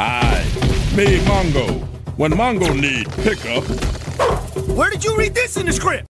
I, me Mongo. When Mongo need pickup. Where did you read this in the script?